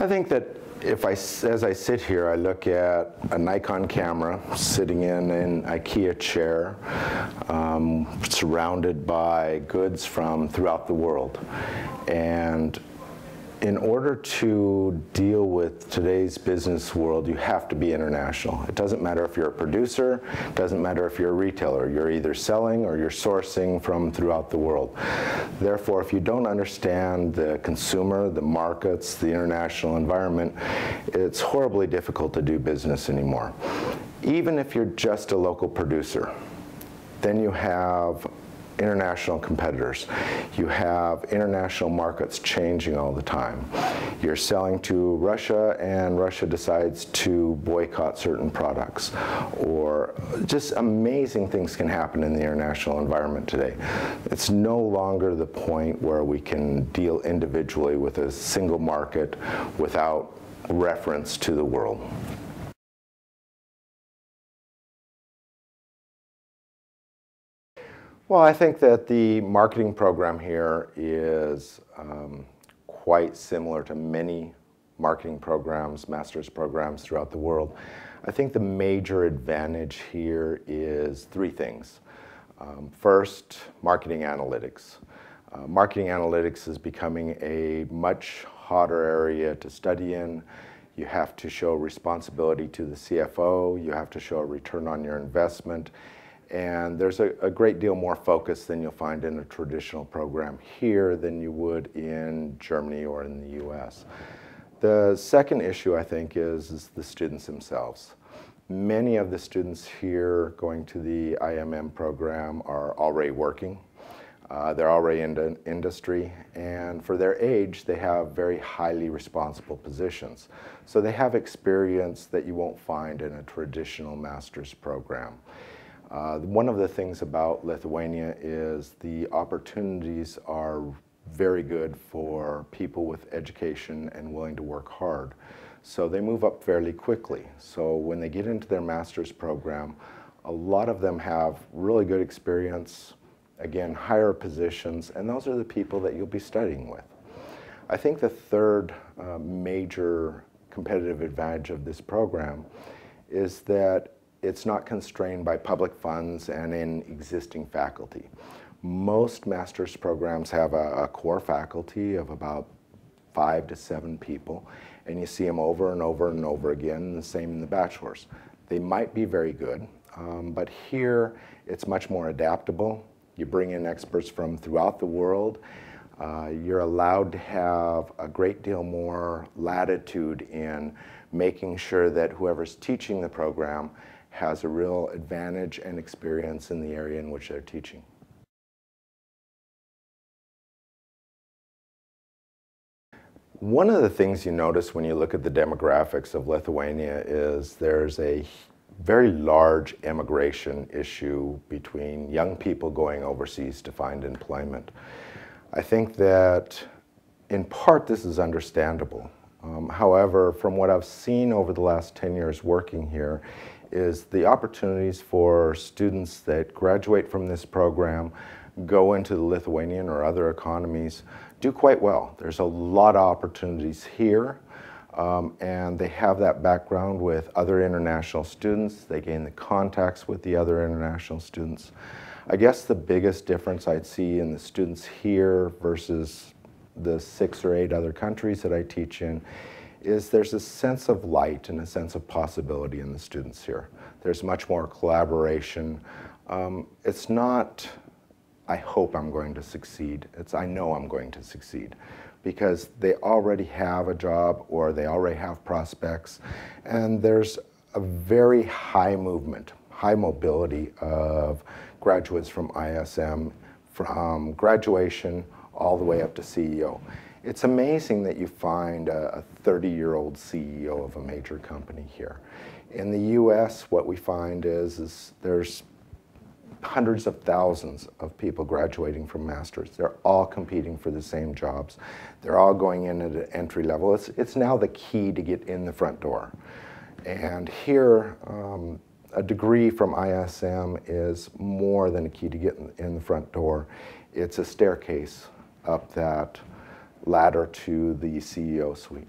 I think that if I, as I sit here, I look at a Nikon camera sitting in an IKEA chair, um, surrounded by goods from throughout the world. And in order to deal with today's business world, you have to be international. It doesn't matter if you're a producer, it doesn't matter if you're a retailer. You're either selling or you're sourcing from throughout the world. Therefore, if you don't understand the consumer, the markets, the international environment, it's horribly difficult to do business anymore. Even if you're just a local producer, then you have international competitors. You have international markets changing all the time. You're selling to Russia and Russia decides to boycott certain products. Or just amazing things can happen in the international environment today. It's no longer the point where we can deal individually with a single market without reference to the world. Well, I think that the marketing program here is um, quite similar to many marketing programs, master's programs throughout the world. I think the major advantage here is three things. Um, first, marketing analytics. Uh, marketing analytics is becoming a much hotter area to study in. You have to show responsibility to the CFO. You have to show a return on your investment and there's a, a, great deal more focus than you'll find in a traditional program here than you would in Germany or in the US. The second issue, I think, is, is the students themselves. Many of the students here going to the IMM program are already working. Uh, they're already in the industry, and for their age, they have very highly responsible positions. So they have experience that you won't find in a traditional master's program. Uh, one of the things about Lithuania is the opportunities are very good for people with education and willing to work hard. So they move up fairly quickly. So when they get into their master's program, a lot of them have really good experience, again, higher positions, and those are the people that you'll be studying with. I think the third uh, major competitive advantage of this program is that it's not constrained by public funds and in existing faculty. Most master's programs have a, a, core faculty of about five to seven people, and you see them over and over and over again, the same in the bachelor's. They might be very good, um, but here it's much more adaptable. You bring in experts from throughout the world. Uh, you're allowed to have a great deal more latitude in making sure that whoever's teaching the program has a real advantage and experience in the area in which they're teaching. One of the things you notice when you look at the demographics of Lithuania is there's a very large immigration issue between young people going overseas to find employment. I think that in part this is understandable. Um, however, from what I've seen over the last 10 years working here, is the opportunities for students that graduate from this program, go into the Lithuanian or other economies, do quite well. There's a lot of opportunities here. Um, and they have that background with other international students. They gain the contacts with the other international students. I guess the biggest difference I'd see in the students here versus the six or eight other countries that I teach in is there's a sense of light and a sense of possibility in the students here. There's much more collaboration. Um, it's not, I hope I'm going to succeed. It's, I know I'm going to succeed because they already have a job or they already have prospects. And there's a very high movement, high mobility of graduates from ISM from graduation all the way up to CEO. It's amazing that you find a 30-year-old CEO of a major company here. In the U.S., what we find is, is there's hundreds of thousands of people graduating from masters. They're all competing for the same jobs. They're all going in at an entry level. It's, it's now the key to get in the front door. And here, um, a degree from ISM is more than a key to get in, in the front door. It's a staircase up that ladder to the CEO suite.